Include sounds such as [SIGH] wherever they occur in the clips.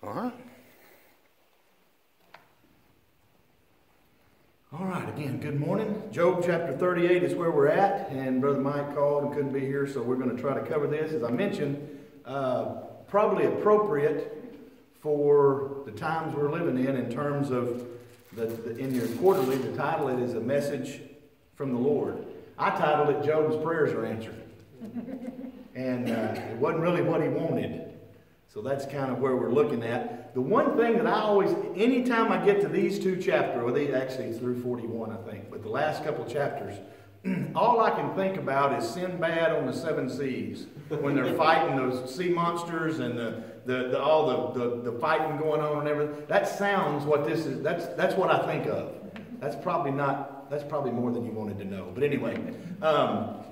All right. All right, again, good morning. Job chapter 38 is where we're at, and Brother Mike called and couldn't be here, so we're going to try to cover this. As I mentioned, uh, probably appropriate for the times we're living in in terms of the, the, in your quarterly, the title it is a message from the Lord. I titled it Job's prayers are answered. and uh, it wasn't really what he wanted. So that's kind of where we're looking at. The one thing that I always, anytime I get to these two chapters, well, they actually through 41, I think, but the last couple chapters, [CLEARS THROAT] all I can think about is Sinbad on the seven seas when they're [LAUGHS] fighting those sea monsters and the, the, the all the, the, the fighting going on and everything. That sounds what this is. That's, that's what I think of. That's probably not, that's probably more than you wanted to know. But anyway, um,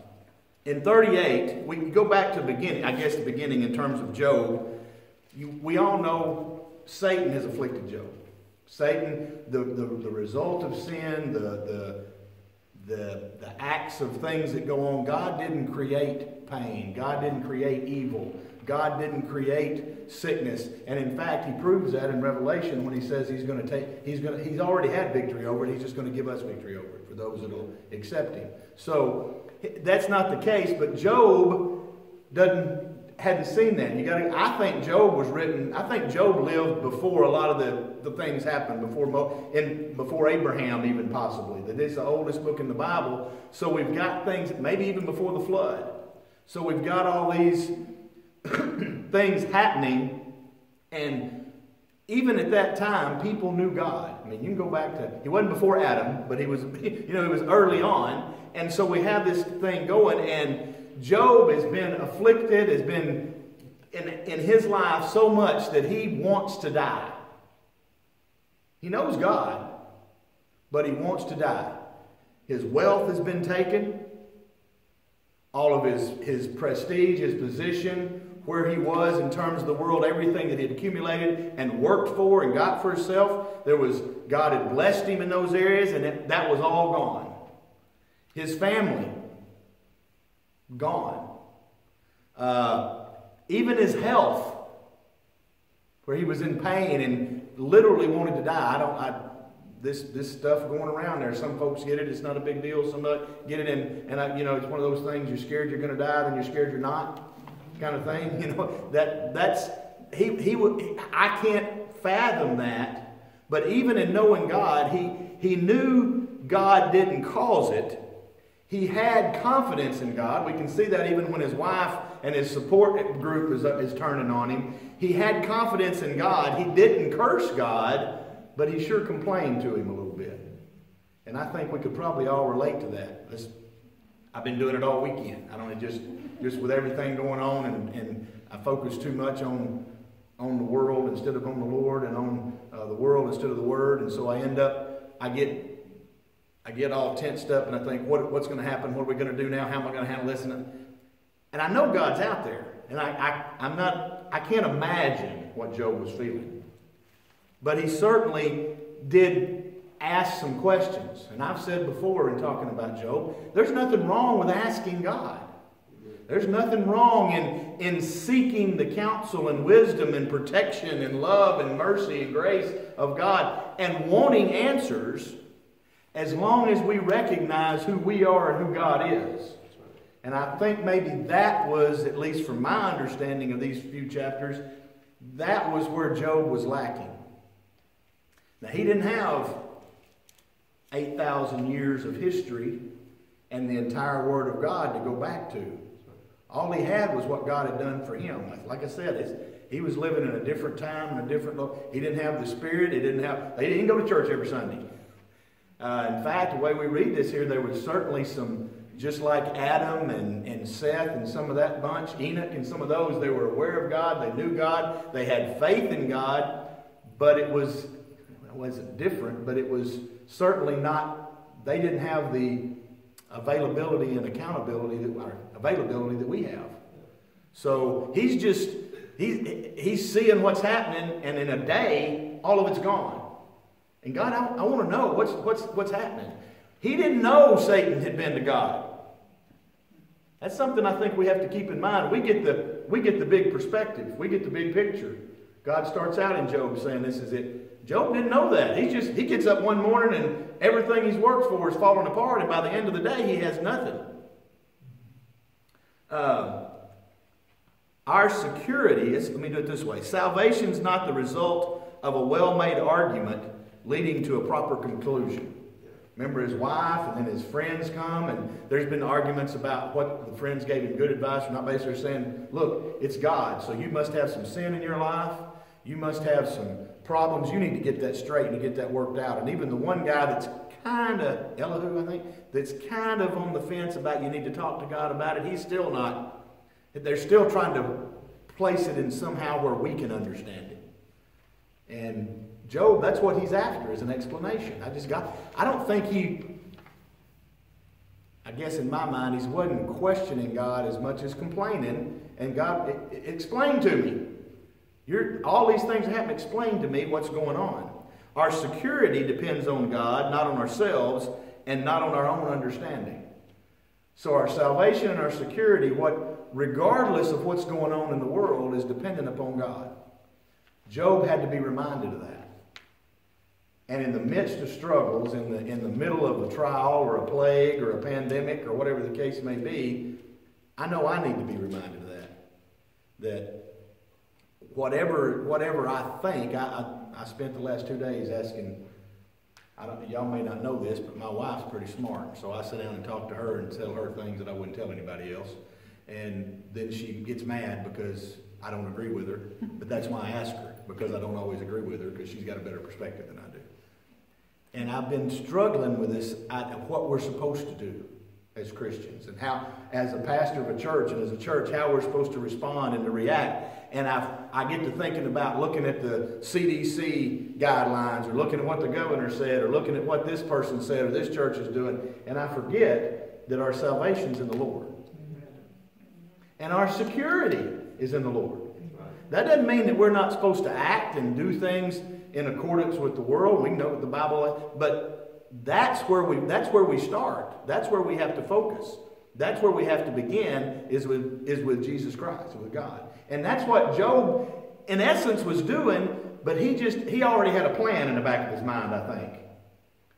in 38, we can go back to the beginning, I guess the beginning in terms of Job. You, we all know Satan has afflicted Job. Satan, the, the, the result of sin, the, the, the, the acts of things that go on, God didn't create pain. God didn't create evil. God didn't create sickness. And in fact, he proves that in Revelation when he says he's going to take, he's going to, he's already had victory over it. He's just going to give us victory over it for those that will accept him. So that's not the case, but Job doesn't hadn't seen that. You got to I think Job was written. I think Job lived before a lot of the, the things happened before Mo, in before Abraham even possibly. That is the oldest book in the Bible. So we've got things maybe even before the flood. So we've got all these [CLEARS THROAT] things happening, and even at that time, people knew God. I mean, you can go back to he wasn't before Adam, but he was [LAUGHS] you know he was early on, and so we have this thing going and Job has been afflicted, has been in, in his life so much that he wants to die. He knows God, but he wants to die. His wealth has been taken, all of his, his prestige, his position, where he was in terms of the world, everything that he had accumulated and worked for and got for himself. There was God had blessed him in those areas, and it, that was all gone. His family, gone. Uh, even his health, where he was in pain and literally wanted to die. I don't. I, this this stuff going around there. Some folks get it. It's not a big deal. Some get it, and and I, you know it's one of those things. You're scared you're going to die, then you're scared you're not, kind of thing. [LAUGHS] You know that that's he he would. I can't fathom that. But even in knowing God, he he knew God didn't cause it, he had confidence in God. We can see that even when his wife and his support group is, is turning on him. He had confidence in God. He didn't curse God, but he sure complained to him a little bit. And I think we could probably all relate to that. I've been doing it all weekend. I don't just, just with everything going on, and, and I focus too much on, on the world instead of on the Lord and on uh, the world instead of the Word. And so I end up, I get I get all tensed up and I think, what, what's going to happen? What are we going to do now? How am I going to handle this? And, and I know God's out there. And I, I, I'm not, I can't imagine what Job was feeling. But he certainly did ask some questions. And I've said before in talking about Job, there's nothing wrong with asking God. There's nothing wrong in, in seeking the counsel and wisdom and protection and love and mercy and grace of God and wanting answers as long as we recognize who we are and who God is. And I think maybe that was, at least from my understanding of these few chapters, that was where Job was lacking. Now, he didn't have 8,000 years of history and the entire Word of God to go back to. All he had was what God had done for him. Like I said, he was living in a different time, in a different. He didn't have the Spirit. He didn't have. He didn't go to church every Sunday. Uh, in fact, the way we read this here, there was certainly some, just like Adam and, and Seth and some of that bunch, Enoch and some of those, they were aware of God, they knew God, they had faith in God, but it was, it wasn't different, but it was certainly not, they didn't have the availability and accountability that, availability that we have. So he's just, he's, he's seeing what's happening, and in a day, all of it's gone. And God, I, I want to know what's, what's, what's happening. He didn't know Satan had been to God. That's something I think we have to keep in mind. We get the, we get the big perspective. We get the big picture. God starts out in Job saying this is it. Job didn't know that. He just he gets up one morning and everything he's worked for is falling apart, and by the end of the day he has nothing. Uh, our security is, let me do it this way salvation is not the result of a well made argument leading to a proper conclusion. Remember his wife, and then his friends come, and there's been arguments about what the friends gave him good advice or not. Basically, saying, "Look, it's God, so you must have some sin in your life. You must have some problems. You need to get that straight and get that worked out." And even the one guy that's kind of Elihu, I think, that's kind of on the fence about you need to talk to God about it. He's still not. They're still trying to place it in somehow where we can understand it. And Job, that's what he's after, is an explanation. I just got, I don't think he, I guess in my mind, he wasn't questioning God as much as complaining. And God, explain to me. You're, all these things happen. Explain to me what's going on. Our security depends on God, not on ourselves, and not on our own understanding. So our salvation and our security, what regardless of what's going on in the world, is dependent upon God. Job had to be reminded of that. And in the midst of struggles, in the, in the middle of a trial or a plague or a pandemic or whatever the case may be, I know I need to be reminded of that. That whatever, whatever I think, I, I, I spent the last two days asking, I don't, y'all may not know this, but my wife's pretty smart. So I sit down and talk to her and tell her things that I wouldn't tell anybody else. And then she gets mad because I don't agree with her. But that's why I ask her, because I don't always agree with her, because she's got a better perspective than I. And I've been struggling with this, what we're supposed to do as Christians, and how, as a pastor of a church and as a church, how we're supposed to respond and to react. And I, I get to thinking about looking at the CDC guidelines, or looking at what the governor said, or looking at what this person said, or this church is doing, and I forget that our salvation's in the Lord. And our security is in the Lord. That doesn't mean that we're not supposed to act and do things in accordance with the world. We know what the Bible, but that's where we that's where we start. That's where we have to focus. That's where we have to begin is with is with Jesus Christ, with God. And that's what Job in essence was doing, but he just he already had a plan in the back of his mind, I think.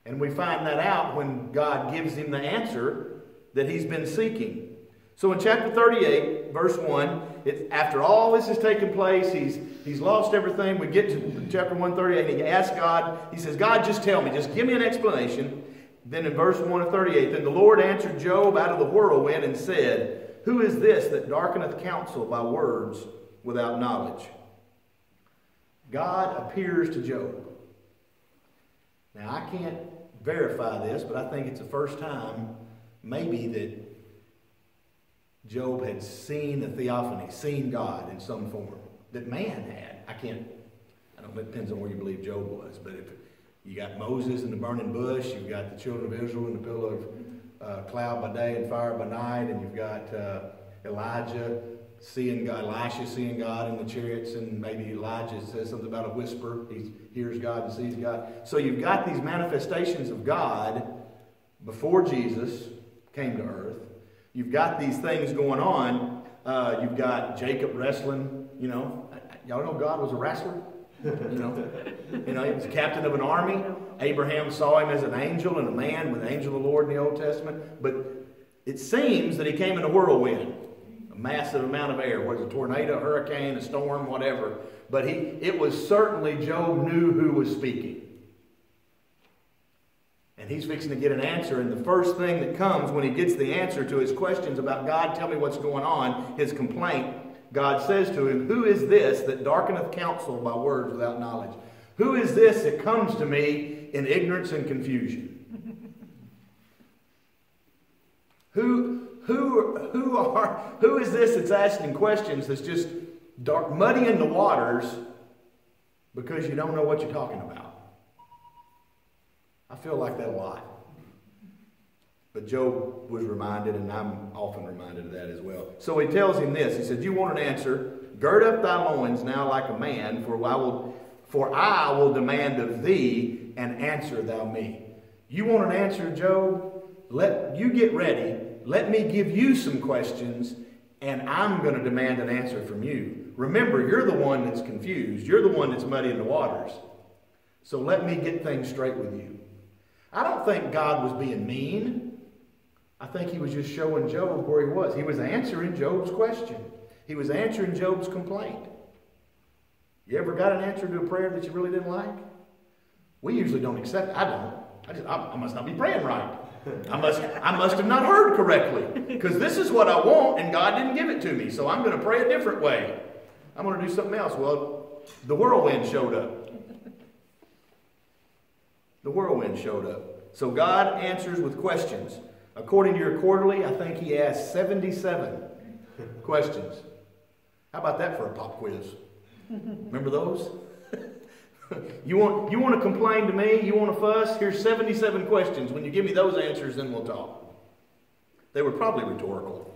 And we find that out when God gives him the answer that he's been seeking. So in chapter 38, verse 1, it, after all this has taken place, he's, he's lost everything. We get to chapter 138, and he asks God, he says, God, just tell me, just give me an explanation. Then in verse 1 of 38, then the Lord answered Job out of the whirlwind and said, Who is this that darkeneth counsel by words without knowledge? God appears to Job. Now, I can't verify this, but I think it's the first time, maybe, that Job had seen the theophany, seen God in some form that man had. I can't, I don't know, it depends on where you believe Job was, but if you got Moses in the burning bush, you've got the children of Israel in the pillar of uh, cloud by day and fire by night, and you've got uh, Elijah seeing God, Elisha seeing God in the chariots, and maybe Elijah says something about a whisper. He hears God and sees God. So you've got these manifestations of God before Jesus came to earth. You've got these things going on. Uh, you've got Jacob wrestling. You know, y'all know God was a wrestler. you know, you know, he was captain of an army. Abraham saw him as an angel and a man with the angel of the Lord in the Old Testament. But it seems that he came in a whirlwind, a massive amount of air, whether a tornado, a hurricane, a storm, whatever. But he, it was certainly Job knew who was speaking. And he's fixing to get an answer. And the first thing that comes when he gets the answer to his questions about God, tell me what's going on, his complaint, God says to him, Who is this that darkeneth counsel by words without knowledge? Who is this that comes to me in ignorance and confusion? [LAUGHS] who, who, who, are, who is this that's asking questions that's just dark, muddying the waters because you don't know what you're talking about? I feel like that a lot. But Job was reminded, and I'm often reminded of that as well. So he tells him this. He said, You want an answer? Gird up thy loins now like a man, for I will, for I will demand of thee, and answer thou me. You want an answer, Job? Let you get ready. Let me give you some questions, and I'm going to demand an answer from you. Remember, you're the one that's confused. You're the one that's muddy in the waters. So let me get things straight with you. I don't think God was being mean. I think he was just showing Job where he was. He was answering Job's question. He was answering Job's complaint. You ever got an answer to a prayer that you really didn't like? We usually don't accept it. I don't. I just I, I must not be praying right. I must I must have not heard correctly. Because this is what I want and God didn't give it to me. So I'm going to pray a different way. I'm going to do something else. Well, the whirlwind showed up. The whirlwind showed up. So God answers with questions. According to your quarterly, I think he asked 77 [LAUGHS] questions. How about that for a pop quiz? Remember those? [LAUGHS] you, want, you want to complain to me? You want to fuss? Here's 77 questions. When you give me those answers, then we'll talk. They were probably rhetorical.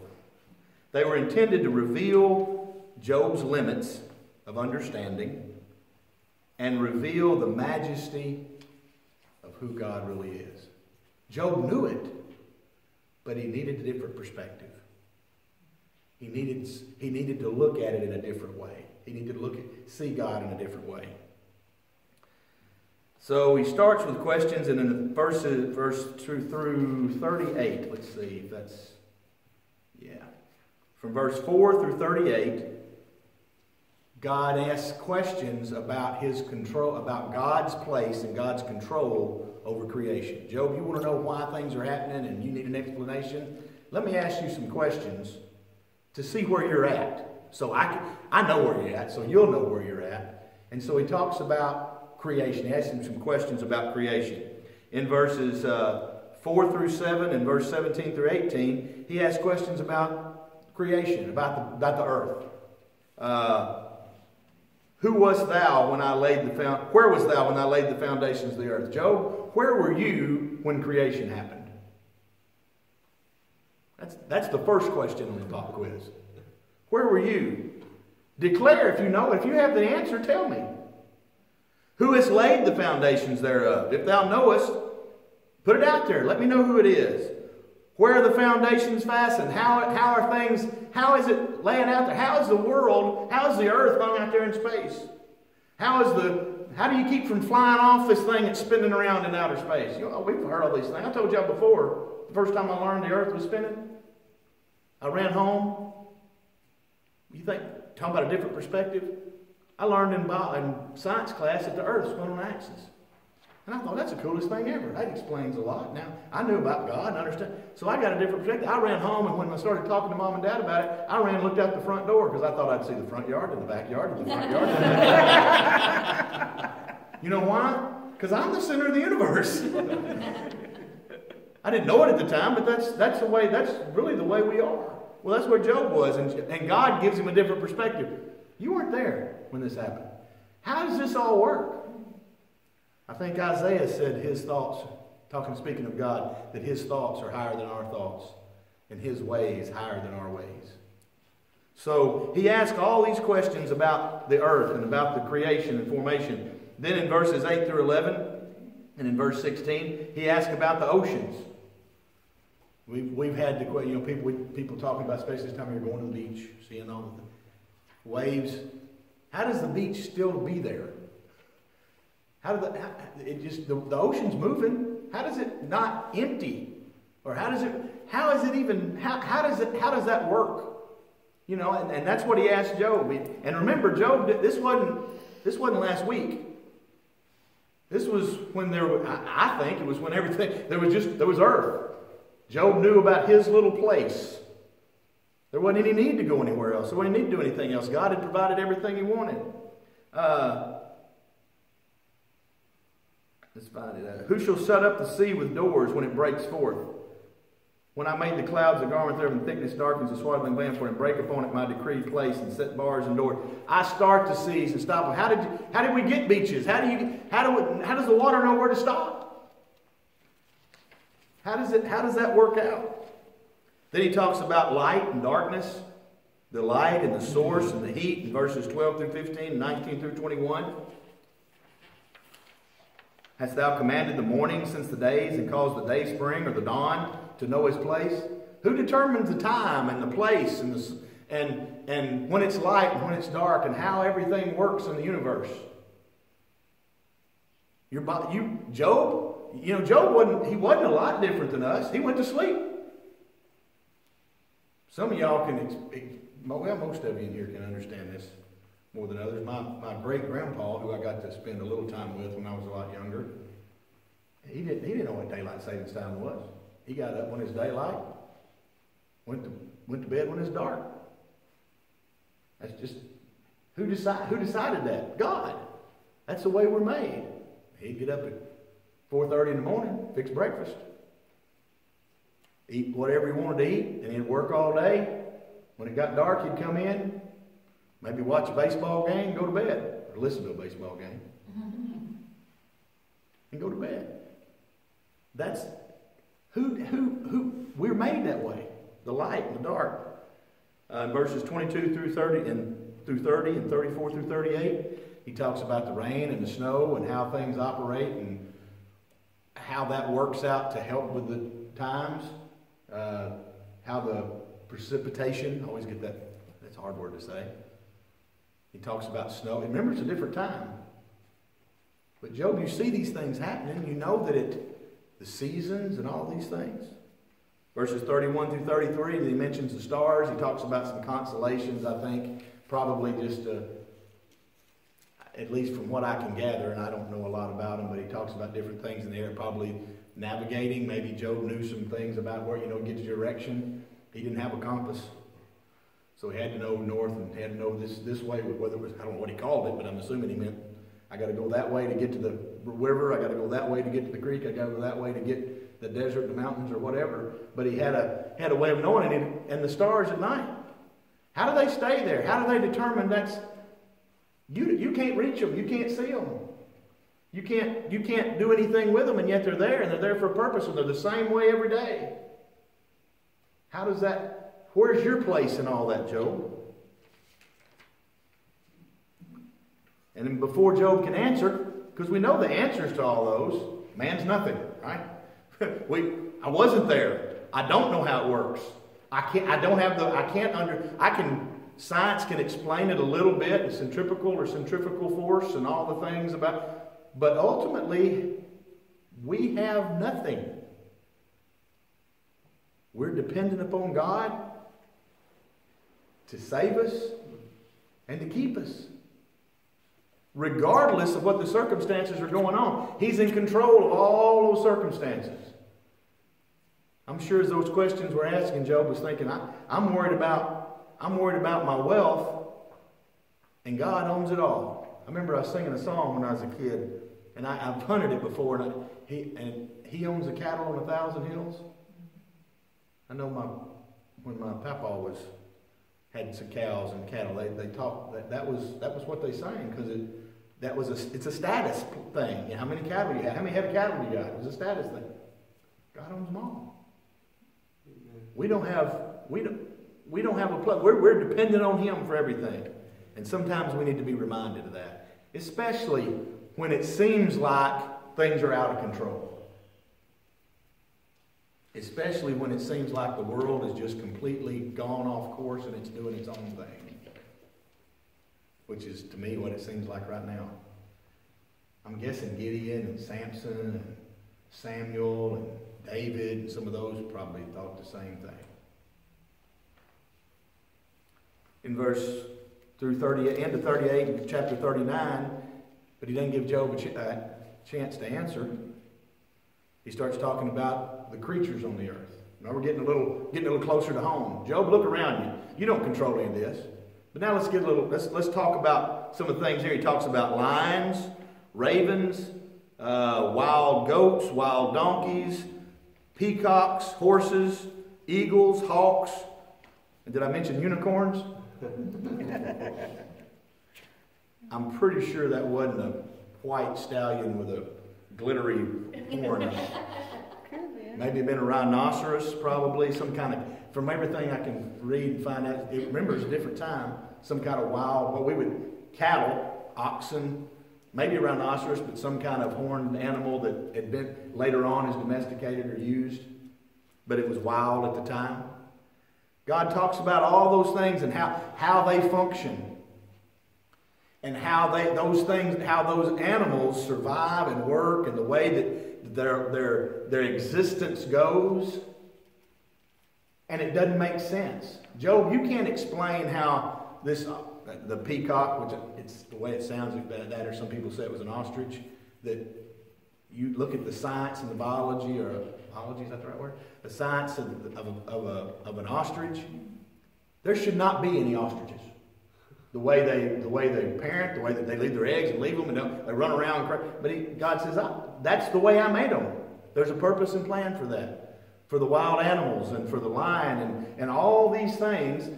They were intended to reveal Job's limits of understanding and reveal the majesty of who God really is. Job knew it, but he needed a different perspective. He needed, he needed to look at it in a different way. He needed to look at, see God in a different way. So he starts with questions, and in the verses, verse 2 through 38, let's see if that's, yeah. From verse 4 through 38, God asks questions about his control, about God's place and God's control over creation. Job, you want to know why things are happening and you need an explanation? Let me ask you some questions to see where you're at. So I, can, I know where you're at, so you'll know where you're at. And so he talks about creation. He asks him some questions about creation. In verses uh, 4 through 7 and verse 17 through 18, he asks questions about creation, about the, about the earth. Uh, who wast thou when I laid the found, where was thou when I laid the foundations of the earth? Job, where were you when creation happened? That's, that's the first question on the pop quiz. Where were you? Declare if you know. If you have the answer, tell me. Who has laid the foundations thereof? If thou knowest, put it out there. Let me know who it is. Where are the foundations fastened? How, how are things, how is it laying out there? How is the world, how is the earth hung out there in space? How is the, how do you keep from flying off this thing that's spinning around in outer space? You know, we've heard all these things. I told y'all before, the first time I learned the earth was spinning, I ran home. You think, talking about a different perspective? I learned in, in science class that the earth spun on axis. And I thought, that's the coolest thing ever. That explains a lot. Now, I knew about God and understand. So I got a different perspective. I ran home, and when I started talking to mom and dad about it, I ran and looked out the front door because I thought I'd see the front yard and the backyard and the front yard. [LAUGHS] you know why? Because I'm the center of the universe. I didn't know it at the time, but that's, that's the way, that's really the way we are. Well, that's where Job was, and, and God gives him a different perspective. You weren't there when this happened. How does this all work? I think Isaiah said his thoughts, talking, speaking of God, that his thoughts are higher than our thoughts, and his ways higher than our ways. So he asked all these questions about the earth and about the creation and formation. Then in verses 8 through 11 and in verse 16, he asked about the oceans. We've, we've had the you know people people talking about especially this time you're going to the beach, seeing all the waves. How does the beach still be there? How does how, it just the, the ocean's moving? How does it not empty? Or how does it how is it even how, how does it how does that work? You know, and, and that's what he asked Job. And remember, Job, this wasn't this wasn't last week. This was when there I, I think it was when everything there was just there was earth. Job knew about his little place. There wasn't any need to go anywhere else. There wasn't any need to do anything else. God had provided everything he wanted. Uh, Let's find it out. Who shall shut up the sea with doors when it breaks forth? When I made the clouds a garment thereof and thickness darkens the swaddling band for it, and break upon it my decreed place and set bars and doors. I start the seas and stop them. How did you, how did we get beaches? How do you how do we, how does the water know where to stop? How does it how does that work out? Then he talks about light and darkness, the light and the source and the heat in verses 12 through 15, 19 through 21. Hast thou commanded the morning since the days and caused the day spring or the dawn to know his place? Who determines the time and the place and the, and, and when it's light and when it's dark and how everything works in the universe. Your you, Job, you know, Job wasn't, he wasn't a lot different than us. He went to sleep. Some of y'all can, well, most of you in here can understand this more than others. My, my great grandpa, who I got to spend a little time with when I was a lot younger, he didn't, he didn't know what daylight savings time was. He got up when it's daylight, went to, went to bed when it's dark. That's just, who, decide, who decided that? God. That's the way we're made. He'd get up at 4.30 in the morning, fix breakfast, eat whatever he wanted to eat, and he'd work all day. When it got dark, he'd come in, maybe watch a baseball game, go to bed, or listen to a baseball game, [LAUGHS] and go to bed. That's who, who, who, we're made that way. The light and the dark. Uh, verses 22 through 30 and through 30 and 34 through 38, he talks about the rain and the snow and how things operate and how that works out to help with the times. Uh, how the precipitation, I always get that, that's a hard word to say. He talks about snow. Remember, it's a different time. But Job, you see these things happening. You know that it the seasons and all these things. Verses 31 through 33, he mentions the stars. He talks about some constellations, I think, probably just uh, at least from what I can gather, and I don't know a lot about them, but he talks about different things in the air, probably navigating. Maybe Job knew some things about where, you know, get direction. He didn't have a compass. So he had to know north and had to know this, this way, whether it was, I don't know what he called it, but I'm assuming he meant I got to go that way to get to the river. I got to go that way to get to the creek. I got to go that way to get the desert, the mountains, or whatever. But he had a had a way of knowing it. And the stars at night. How do they stay there? How do they determine that's you? You can't reach them. You can't see them. You can't you can't do anything with them, and yet they're there, and they're there for a purpose, and they're the same way every day. How does that? Where's your place in all that, Job? And before Job can answer, because we know the answers to all those, man's nothing, right? [LAUGHS] we, I wasn't there. I don't know how it works. I can't. I don't have the. I can't under. I can. Science can explain it a little bit, the centrifugal or centrifugal force, and all the things about. But ultimately, we have nothing. We're dependent upon God to save us and to keep us regardless of what the circumstances are going on. He's in control of all those circumstances. I'm sure as those questions were asking, Job was thinking, I, am worried about, I'm worried about my wealth, and God owns it all. I remember I was singing a song when I was a kid, and I, have hunted it before, and, I, he, and he owns the cattle on a thousand hills. I know my when my papa was had some cows and cattle, they, they talked that, that was that was what they sang because it that was a, it's a status thing. You know, how many cattle you have? How many head of cattle you got? It was a status thing. God owns them all. We don't have we don't we don't have a place. We're, we're dependent on Him for everything, and sometimes we need to be reminded of that, especially when it seems like things are out of control. Especially when it seems like the world is just completely gone off course and it's doing its own thing which is to me what it seems like right now. I'm guessing Gideon and Samson and Samuel and David and some of those probably thought the same thing. In verse through 30, end of 38, chapter 39, but he doesn't give Job a uh, chance to answer. He starts talking about the creatures on the earth. Now we're getting a little getting a little closer to home. Job, look around you. You don't control any of this. But now let's get a little, let's, let's talk about some of the things here. He talks about lions, ravens, uh, wild goats, wild donkeys, peacocks, horses, eagles, hawks. And did I mention unicorns? [LAUGHS] I'm pretty sure that wasn't a white stallion with a glittery horn. [LAUGHS] Maybe it been a rhinoceros, probably some kind of from everything I can read and find out, it remembers a different time, some kind of wild, what we would, cattle, oxen, maybe a rhinoceros, but some kind of horned animal that had been later on is domesticated or used, but it was wild at the time. God talks about all those things and how, how they function. And how they those things, how those animals survive and work and the way that their, their, their existence goes. And it doesn't make sense. Job, you can't explain how this uh, the peacock, which it's the way it sounds like that, that, or some people say it was an ostrich, that you look at the science and the biology, or biology, is that the right word? The science of, of, of, a, of an ostrich, there should not be any ostriches. The way they, the way they parent, the way that they leave their eggs and leave them, and they run around. Cry. But he, God says, that's the way I made them. There's a purpose and plan for that. For the wild animals and for the lion and, and all these things,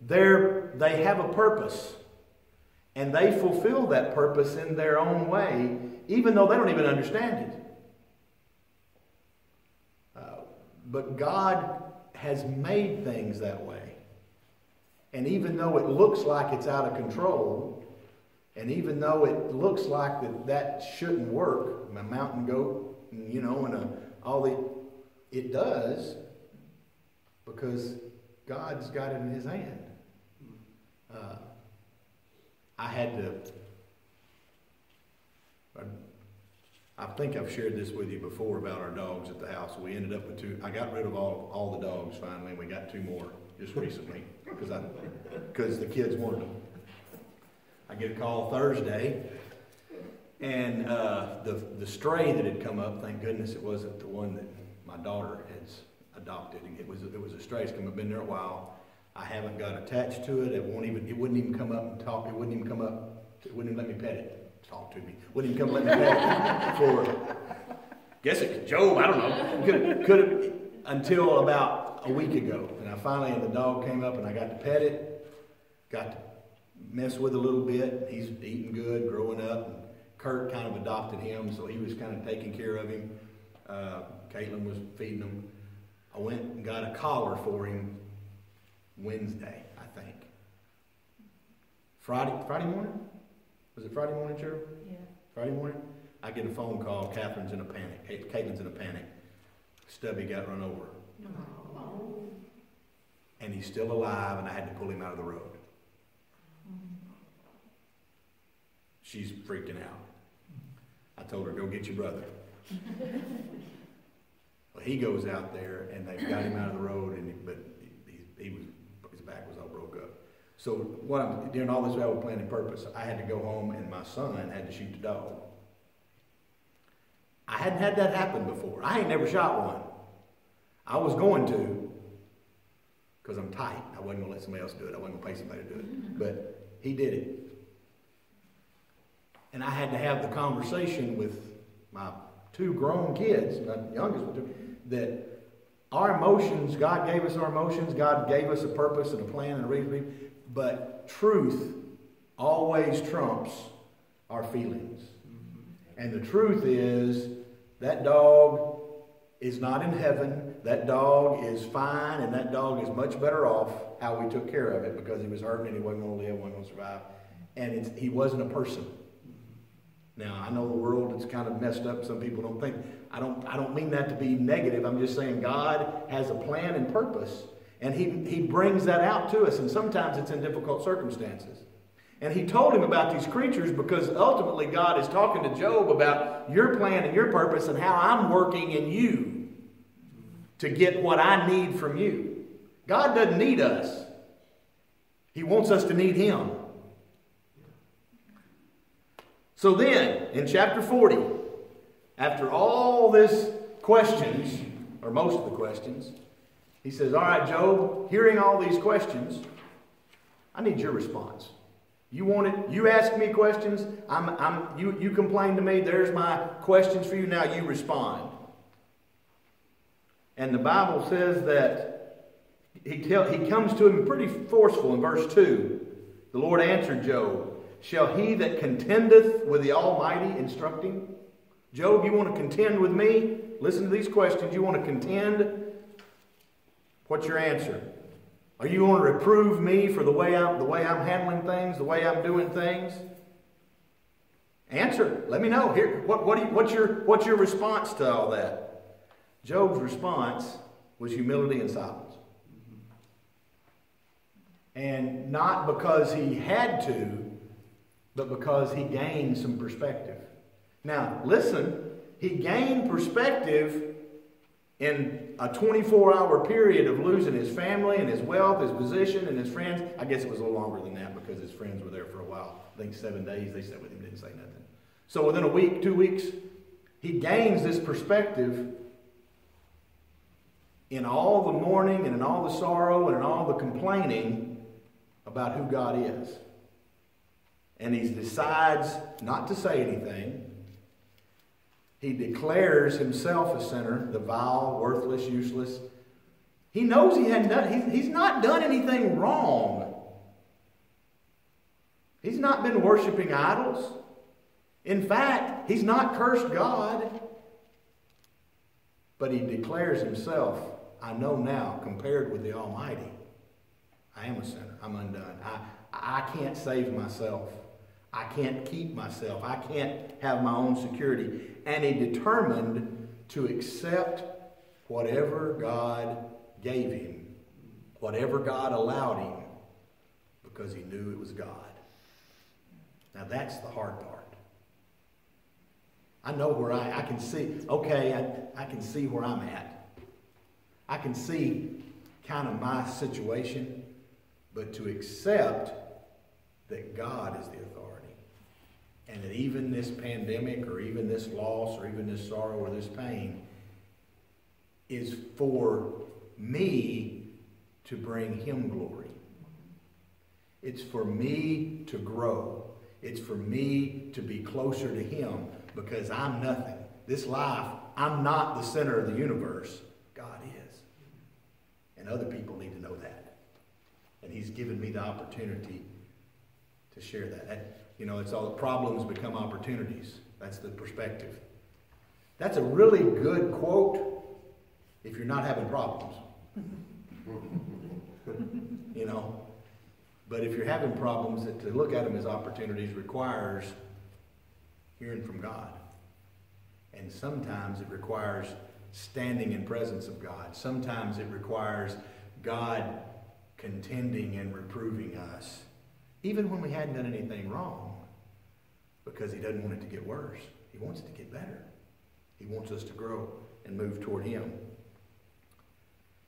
they're, they have a purpose. And they fulfill that purpose in their own way, even though they don't even understand it. Uh, but God has made things that way. And even though it looks like it's out of control, and even though it looks like that, that shouldn't work, a mountain goat, you know, and a, all the, it does because God's got it in His hand. Uh, I had to. I think I've shared this with you before about our dogs at the house. We ended up with two. I got rid of all, all the dogs finally, and we got two more just recently because I because the kids wanted them. I get a call Thursday, and uh, the the stray that had come up. Thank goodness it wasn't the one that my daughter has adopted. It was it was a stray. It's come up, been there a while. I haven't got attached to it. It won't even. It wouldn't even come up and talk. It wouldn't even come up. It wouldn't even let me pet it. Talk to me. Wouldn't even come let me pet it for. Guess it Job. I don't know. Could could have until about a week ago, finally the dog came up and I got to pet it. Got to mess with it a little bit. He's eating good, growing up. And Kurt kind of adopted him, so he was kind of taking care of him. Uh, Caitlin was feeding him. I went and got a collar for him Wednesday, I think. Friday, Friday morning? Was it Friday morning, Cheryl? Yeah. Friday morning? I get a phone call. Catherine's in a panic. Caitlin's in a panic. Stubby got run over. And he's still alive, and I had to pull him out of the road. She's freaking out. I told her, go get your brother. well, he goes out there, and they've got him out of the road, and but he, he was back was all broke up. So what I'm during all this travel planning purpose, I had to go home and my son had to shoot the dog. I hadn't had that happen before. I ain't never shot one. I was going to because I'm tight. I wasn't going to let somebody else do it. I wasn't going to pay somebody to do it. But he did it. And I had to have the conversation with my two grown kids, my youngest one, that our emotions, God gave us our emotions, God gave us a purpose and a plan and a reason, but truth always trumps our feelings. And the truth is that dog is not in heaven. That dog is fine, and that dog is much better off how we took care of it because he was hurting and he wasn't going to live, wasn't going to survive. And he wasn't a person. Now, I know the world is kind of messed up. Some people don't think. I don't, I don't mean that to be negative. I'm just saying God has a plan and purpose. And he, he brings that out to us. And sometimes it's in difficult circumstances. And he told him about these creatures because ultimately God is talking to Job about your plan and your purpose and how I'm working in you to get what I need from you. God doesn't need us, He wants us to need Him. So then, in chapter 40, after all this questions, or most of the questions, he says, All right, Job, hearing all these questions, I need your response. You want it, you ask me questions, I'm, I'm, you, you complain to me, there's my questions for you, now you respond. And the Bible says that he, tell, he comes to him pretty forceful in verse 2. The Lord answered Job, Shall he that contendeth with the Almighty instruct him? Job, you want to contend with me? Listen to these questions. You want to contend? What's your answer? Are you going to reprove me for the way I'm, the way I'm handling things, the way I'm doing things? Answer. Let me know. Here, what, what you, what's, your, what's your response to all that? Job's response was humility and silence. And not because he had to, but because he gained some perspective. Now, listen, he gained perspective in a 24 hour period of losing his family and his wealth, his position, and his friends. I guess it was a little longer than that because his friends were there for a while. I think seven days they sat with him, didn't say nothing. So within a week, two weeks, he gains this perspective in all the mourning and in all the sorrow and in all the complaining about who God is. And he decides not to say anything. He declares himself a sinner, the vile, worthless, useless. He knows he hadn't done, he's, he's not done anything wrong. He's not been worshiping idols. In fact, he's not cursed God. But he declares himself, I know now, compared with the Almighty, I am a sinner. I'm undone. I, I can't save myself. I can't keep myself. I can't have my own security. And he determined to accept whatever God gave him, whatever God allowed him, because he knew it was God. Now that's the hard part. I know where I, I can see, okay, I, I can see where I'm at. I can see kind of my situation, but to accept that God is the authority and that even this pandemic or even this loss or even this sorrow or this pain is for me to bring him glory. It's for me to grow. It's for me to be closer to him because I'm nothing. This life, I'm not the center of the universe. And other people need to know that. And he's given me the opportunity to share that. you know, it's all the problems become opportunities. That's the perspective. That's a really good quote if you're not having problems. [LAUGHS] you know? But if you're having problems, to look at them as opportunities requires hearing from God. And sometimes it requires standing in presence of God. Sometimes it requires God contending and reproving us even when we hadn't done anything wrong, because he doesn't want it to get worse. He wants it to get better. He wants us to grow and move toward him.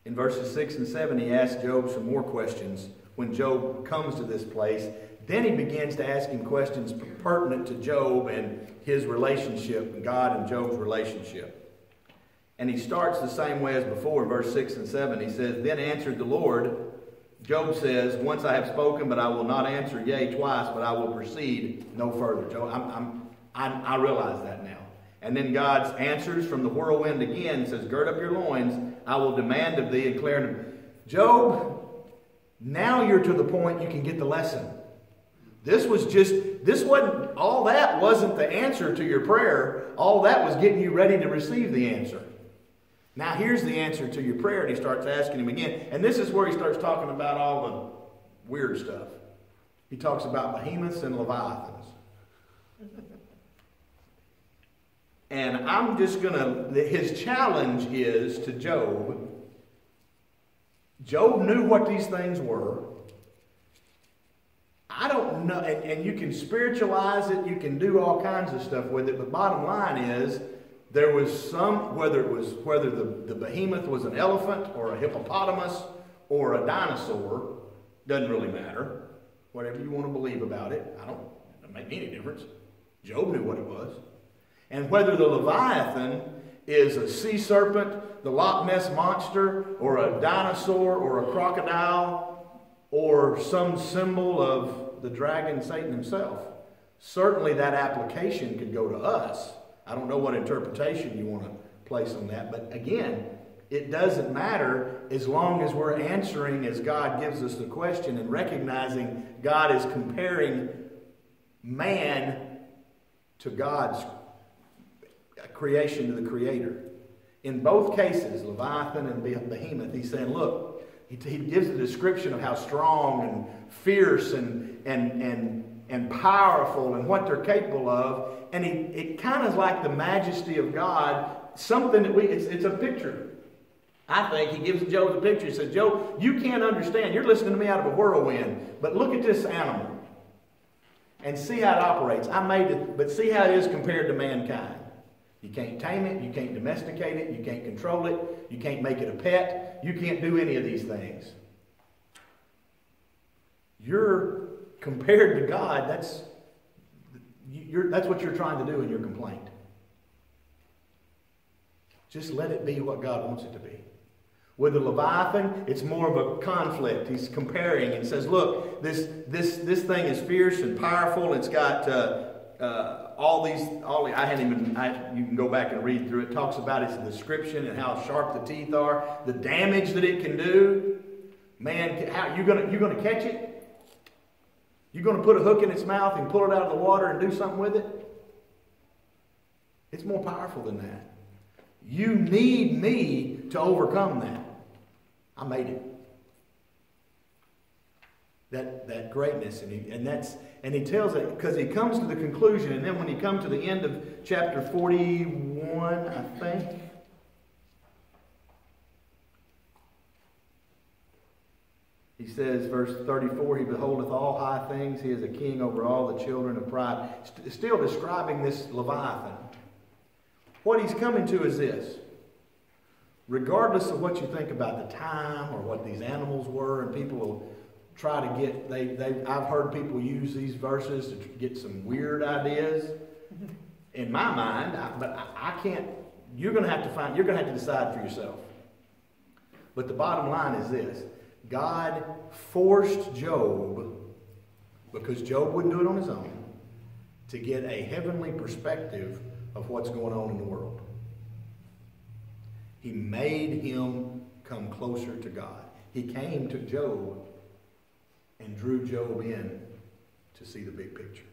In verses 6 and 7, he asks Job some more questions. When Job comes to this place, then he begins to ask him questions pertinent to Job and his relationship, and God and Job's relationship. And he starts the same way as before verse 6 and 7. He says, Then answered the Lord, Job says, Once I have spoken, but I will not answer, yea, twice, but I will proceed no further. Job, I'm, I'm, I'm, i realize that now. And then God answers from the whirlwind again says, Gird up your loins, I will demand of thee, and declare to Job, now you're to the point you can get the lesson. This was just, this wasn't, all that wasn't the answer to your prayer. All that was getting you ready to receive the answer. Now, here's the answer to your prayer. And he starts asking him again. And this is where he starts talking about all the weird stuff. He talks about behemoths and leviathans. and I'm just going to, his challenge is to Job. Job knew what these things were. I don't know, and, and you can spiritualize it, you can do all kinds of stuff with it, but bottom line is, there was some, whether it was whether the, the behemoth was an elephant or a hippopotamus or a dinosaur, doesn't really matter. Whatever you want to believe about it, I don't, it doesn't make any difference. Job knew what it was. And whether the Leviathan is a sea serpent, the Loch Ness monster, or a dinosaur, or a crocodile, or some symbol of the dragon Satan himself, certainly that application could go to us. I don't know what interpretation you want to place on that, but again, it doesn't matter as long as we're answering as God gives us the question and recognizing God is comparing man to God's creation to the Creator. In both cases, Leviathan and Behemoth, he's saying, look, he, gives a description of how strong and fierce and, and, and and powerful and what they're capable of. And it kind of is like the majesty of God, something that we, it's, it's a picture. I think he gives Job the picture. He says, Job, you can't understand. You're listening to me out of a whirlwind. But look at this animal and see how it operates. I made it, but see how it is compared to mankind. You can't tame it, you can't domesticate it, you can't control it, you can't make it a pet, you can't do any of these things. You're compared to God, that's, that's what you're trying to do in your complaint. Just let it be what God wants it to be. With the Leviathan, it's more of a conflict. He's comparing and says, look, this, this, this thing is fierce and powerful. It's got uh, uh, all these, all I hadn't even, I, you can go back and read through it. it. talks about its description and how sharp the teeth are, the damage that it can do. Man, how, you gonna, you gonna catch it? You're going to put a hook in its mouth and pull it out of the water and do something with it? It's more powerful than that. You need me to overcome that. I made it. That, that greatness, and, he, and that's and he tells it because he comes to the conclusion, and then when he comes to the end of chapter 41, I think, He says, verse 34, He beholdeth all high things. He is a king over all the children of pride. St- still describing this Leviathan. What he's coming to is this. Regardless of what you think about the time or what these animals were, and people will try to get, they, they, I've heard people use these verses to get some weird ideas. Mm-hmm. In my mind, I, but I, I can't, you're going to have to find, you're going to have to decide for yourself. But the bottom line is this God forced Job, because Job wouldn't do it on his own, to get a heavenly perspective of what's going on in the world. He made him come closer to God. He came to Job and drew Job in to see the big picture.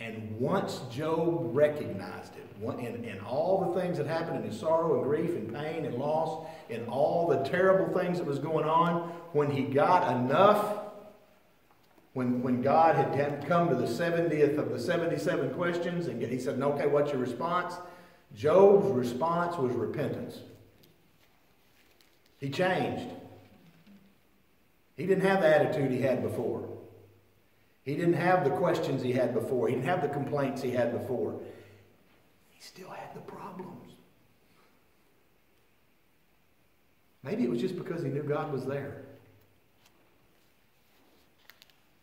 And once Job recognized it, and, and all the things that happened in his sorrow and grief and pain and loss and all the terrible things that was going on, when he got enough, when, when God had come to the 70th of the 77 questions, and he said, okay, what's your response? Job's response was repentance. He changed. He didn't have the attitude he had before. He didn't have the questions he had before. He didn't have the complaints he had before. He still had the problems. Maybe it was just because he knew God was there.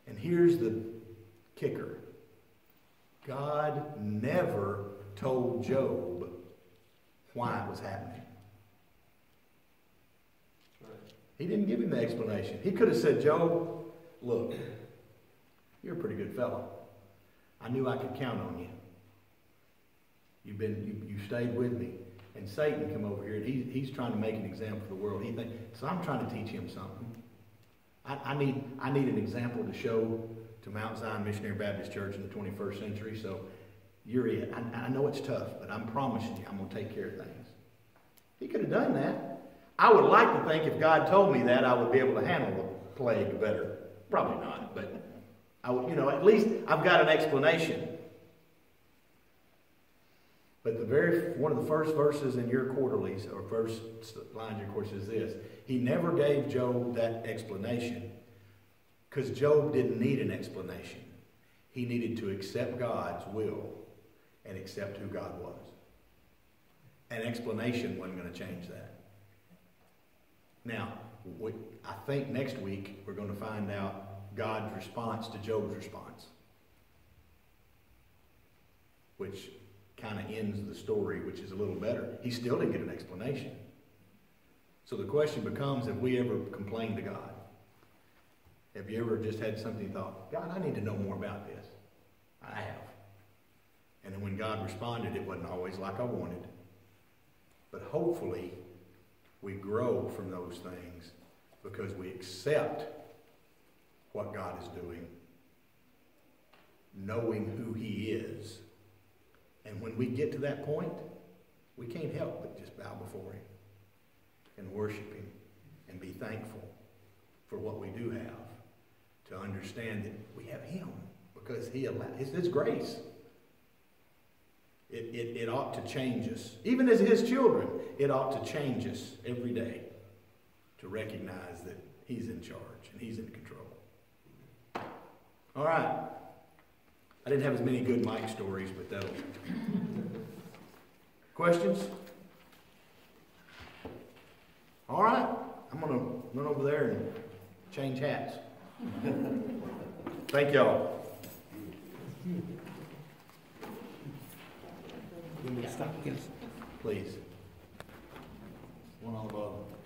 And here's the kicker God never told Job why it was happening. He didn't give him the explanation. He could have said, Job, look, you're a pretty good fellow. I knew I could count on you. You've been, you, you stayed with me. And Satan come over here, and he, he's trying to make an example for the world. He think, so I'm trying to teach him something. I, I, need, I need an example to show to Mount Zion Missionary Baptist Church in the 21st century. So you're it. I, I know it's tough, but I'm promising you I'm going to take care of things. He could have done that. I would like to think if God told me that, I would be able to handle the plague better. Probably not, but I, you know, at least I've got an explanation. But the very one of the first verses in your quarterlies, or first line of your course, is this: He never gave Job that explanation, because Job didn't need an explanation. He needed to accept God's will and accept who God was. An explanation wasn't going to change that. Now, I think next week we're going to find out God's response to Job's response, which kind of ends the story, which is a little better. He still didn't get an explanation. So the question becomes have we ever complained to God? Have you ever just had something thought, God, I need to know more about this? I have. And then when God responded, it wasn't always like I wanted. But hopefully, we grow from those things because we accept what God is doing, knowing who He is and when we get to that point, we can't help but just bow before Him and worship Him and be thankful for what we do have. To understand that we have Him because He allowed, it's His grace. It, it, it ought to change us. Even as His children, it ought to change us every day to recognize that He's in charge and He's in control. All right. I didn't have as many good Mike stories, but that'll. Questions? All right. I'm going to run over there and change hats. Thank y'all. Stop. Please. One on the bottom.